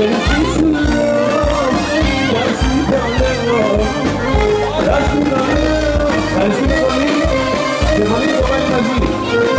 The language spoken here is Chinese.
年轻时，年轻漂亮，年轻漂亮，年轻漂亮，美丽多才气。